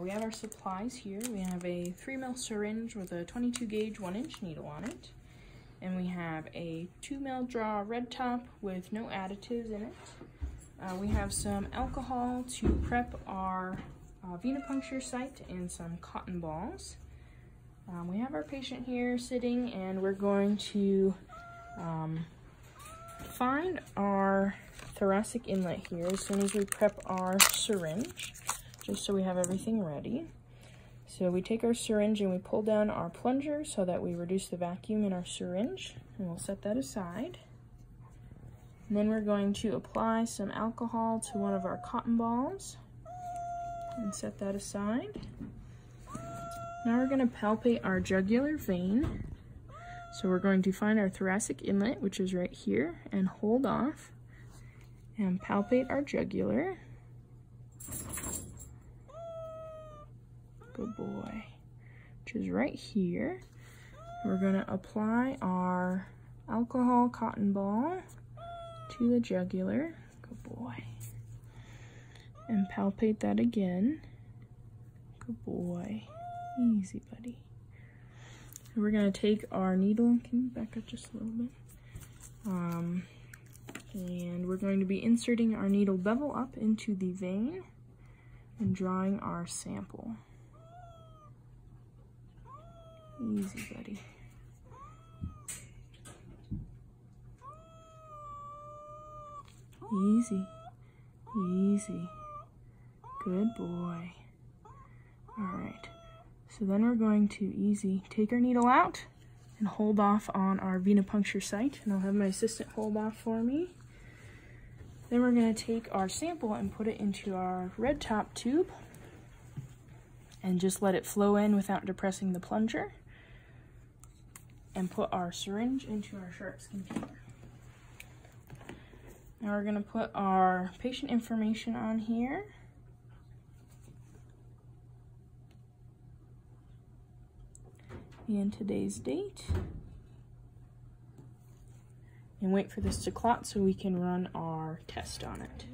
We have our supplies here. We have a 3 mil syringe with a 22 gauge 1 inch needle on it. And we have a 2 mil draw red top with no additives in it. Uh, we have some alcohol to prep our uh, venipuncture site and some cotton balls. Um, we have our patient here sitting and we're going to um, find our thoracic inlet here as soon as we prep our syringe, just so we have everything ready. So we take our syringe and we pull down our plunger so that we reduce the vacuum in our syringe, and we'll set that aside. And then we're going to apply some alcohol to one of our cotton balls and set that aside. Now we're going to palpate our jugular vein. So we're going to find our thoracic inlet, which is right here, and hold off and palpate our jugular. Good boy. Which is right here. We're going to apply our alcohol cotton ball to the jugular. Good boy. And palpate that again. Good boy. Easy, buddy. And we're going to take our needle. Can you back up just a little bit? Um, and we're going to be inserting our needle bevel up into the vein and drawing our sample. Easy, buddy. Easy. Easy. Good boy. Alright. So then we're going to easy take our needle out and hold off on our venipuncture site. And I'll have my assistant hold off for me. Then we're going to take our sample and put it into our red top tube and just let it flow in without depressing the plunger and put our syringe into our sharps container. Now we're going to put our patient information on here. And today's date and wait for this to clot so we can run our test on it.